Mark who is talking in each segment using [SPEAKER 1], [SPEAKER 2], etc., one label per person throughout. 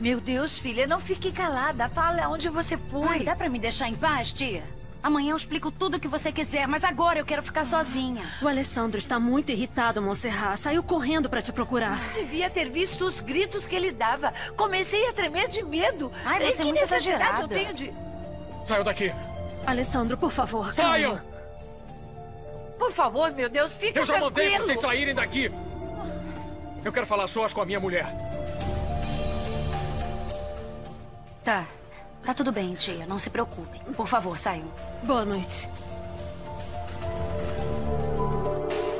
[SPEAKER 1] Meu Deus, filha, não fique calada. Fala onde você foi.
[SPEAKER 2] Ai, dá pra me deixar em paz, tia? Amanhã eu explico tudo o que você quiser, mas agora eu quero ficar sozinha.
[SPEAKER 3] O Alessandro está muito irritado, Monserrat. Saiu correndo para te procurar.
[SPEAKER 1] Devia ter visto os gritos que ele dava. Comecei a tremer de medo.
[SPEAKER 2] Ai, você
[SPEAKER 1] que
[SPEAKER 2] é muito
[SPEAKER 1] necessidade
[SPEAKER 2] exagerada.
[SPEAKER 1] eu tenho de...
[SPEAKER 4] Saiam daqui!
[SPEAKER 3] Alessandro, por favor,
[SPEAKER 4] Saiam!
[SPEAKER 3] calma.
[SPEAKER 1] Por favor, meu Deus, fica
[SPEAKER 4] Eu já mandei
[SPEAKER 1] tranquilo.
[SPEAKER 4] vocês saírem daqui! Eu quero falar sós com a minha mulher.
[SPEAKER 2] Tá. Tá tudo bem, tia. Não se preocupe. Por favor, saiam.
[SPEAKER 3] Boa noite.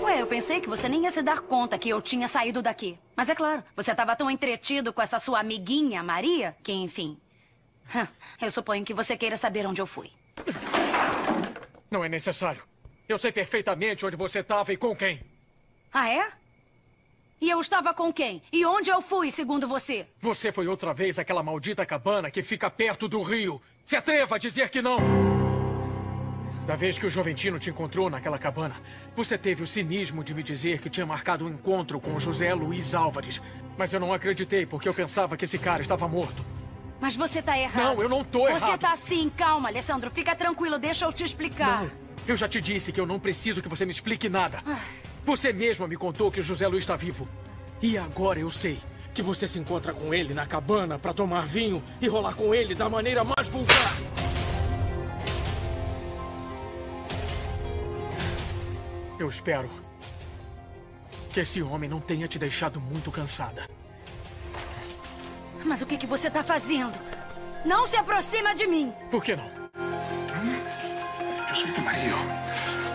[SPEAKER 2] Ué, eu pensei que você nem ia se dar conta que eu tinha saído daqui. Mas é claro, você estava tão entretido com essa sua amiguinha, Maria, que enfim. Eu suponho que você queira saber onde eu fui.
[SPEAKER 4] Não é necessário. Eu sei perfeitamente onde você estava e com quem.
[SPEAKER 2] Ah, é? E eu estava com quem? E onde eu fui, segundo você?
[SPEAKER 4] Você foi outra vez àquela maldita cabana que fica perto do rio. Se atreva a dizer que não! Da vez que o Joventino te encontrou naquela cabana, você teve o cinismo de me dizer que tinha marcado um encontro com o José Luiz Álvares. Mas eu não acreditei, porque eu pensava que esse cara estava morto.
[SPEAKER 2] Mas você tá errado.
[SPEAKER 4] Não, eu não
[SPEAKER 2] Você
[SPEAKER 4] errado.
[SPEAKER 2] tá sim. Calma, Alessandro. Fica tranquilo. Deixa eu te explicar.
[SPEAKER 4] Não, eu já te disse que eu não preciso que você me explique nada. Você mesma me contou que o José Luiz está vivo. E agora eu sei que você se encontra com ele na cabana para tomar vinho e rolar com ele da maneira mais vulgar. Eu espero que esse homem não tenha te deixado muito cansada.
[SPEAKER 2] Mas o que, que você tá fazendo? Não se aproxima de mim.
[SPEAKER 4] Por que não?
[SPEAKER 5] Yo soy tu marido.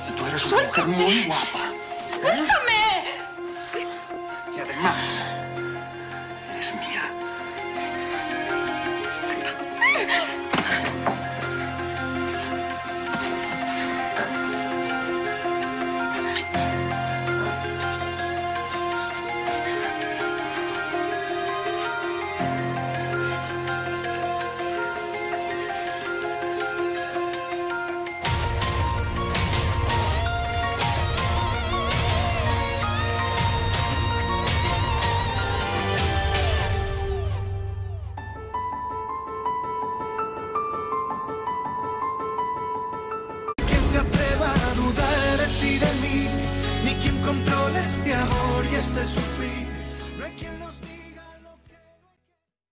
[SPEAKER 5] Y tú eres una mujer muy guapa. más. Eres mía.
[SPEAKER 6] atreva a dudar de ti, de mí, ni quien controle este amor y este sufrir. No hay quien.